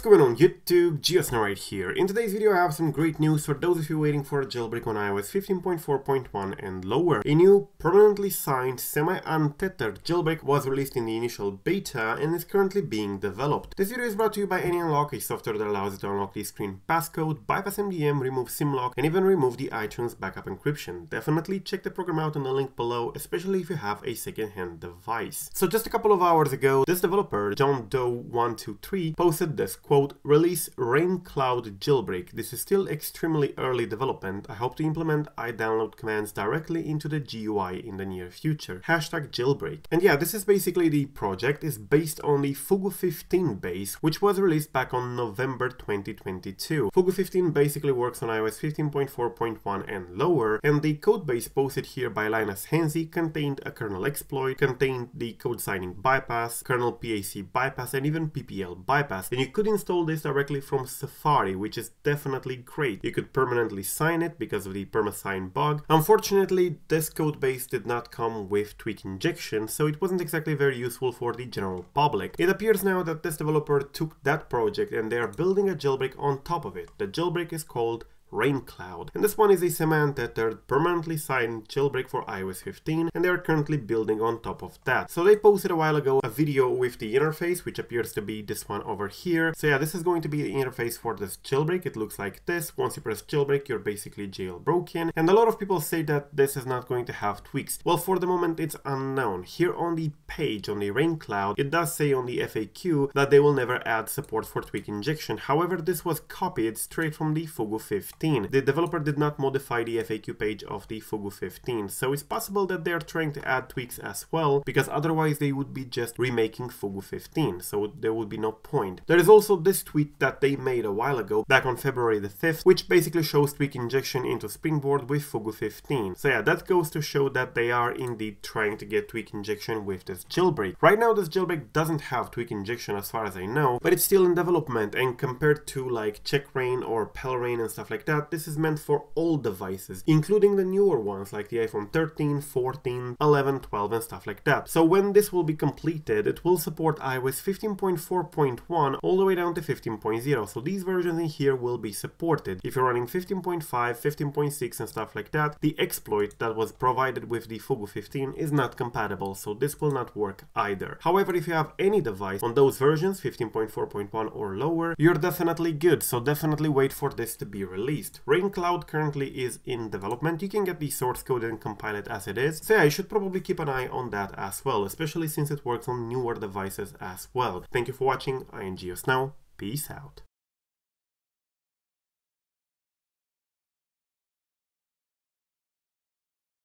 What's going on YouTube, GeoSn0w here. In today's video I have some great news for those of you waiting for a jailbreak on iOS 15.4.1 and lower. A new permanently signed semi-untethered jailbreak was released in the initial beta and is currently being developed. This video is brought to you by AnyUnlock, a software that allows you to unlock the screen passcode, bypass MDM, remove SimLock and even remove the iTunes backup encryption. Definitely check the program out in the link below, especially if you have a second-hand device. So just a couple of hours ago, this developer, John Doe123, posted this quote, release Raincloud jailbreak. This is still extremely early development. I hope to implement iDownload commands directly into the GUI in the near future. Hashtag jailbreak. And yeah, this is basically the project is based on the Fugu 15 base, which was released back on November 2022. Fugu 15 basically works on iOS 15.4.1 and lower, and the codebase posted here by Linus Henze contained a kernel exploit, contained the code signing bypass, kernel PAC bypass, and even PPL bypass. And you could install this directly from Safari, which is definitely great. You could permanently sign it because of the permasign bug. Unfortunately, this codebase did not come with tweak injection, so it wasn't exactly very useful for the general public. It appears now that this developer took that project and they are building a jailbreak on top of it. The jailbreak is called Raincloud. And this one is a semi-untethered, permanently signed jailbreak for iOS 15 and they are currently building on top of that. So they posted a while ago a video with the interface, which appears to be this one over here. So yeah, this is going to be the interface for this jailbreak. It looks like this. Once you press jailbreak, you're basically jailbroken. And a lot of people say that this is not going to have tweaks. Well, for the moment, it's unknown. Here on the page, on the Raincloud, it does say on the FAQ that they will never add support for tweak injection. However, this was copied straight from the Fugu 15 15. The developer did not modify the FAQ page of the Fugu 15, so it's possible that they're trying to add tweaks as well, because otherwise they would be just remaking Fugu 15, so there would be no point. There is also this tweet that they made a while ago, back on February the 5th, which basically shows tweak injection into Springboard with Fugu 15. So yeah, that goes to show that they are indeed trying to get tweak injection with this jailbreak. Right now this jailbreak doesn't have tweak injection as far as I know, but it's still in development and compared to like checkra1n or palera1n and stuff like that, that this is meant for all devices, including the newer ones like the iPhone 13, 14, 11, 12 and stuff like that. So when this will be completed, it will support iOS 15.4.1 all the way down to 15.0. So these versions in here will be supported. If you're running 15.5, 15.6 and stuff like that, the exploit that was provided with the Fugu 15 is not compatible, so this will not work either. However, if you have any device on those versions, 15.4.1 or lower, you're definitely good, so definitely wait for this to be released Raincloud currently is in development. You can get the source code and compile it as it is. So yeah, you should probably keep an eye on that as well, especially since it works on newer devices as well. Thank you for watching. I am. Peace out.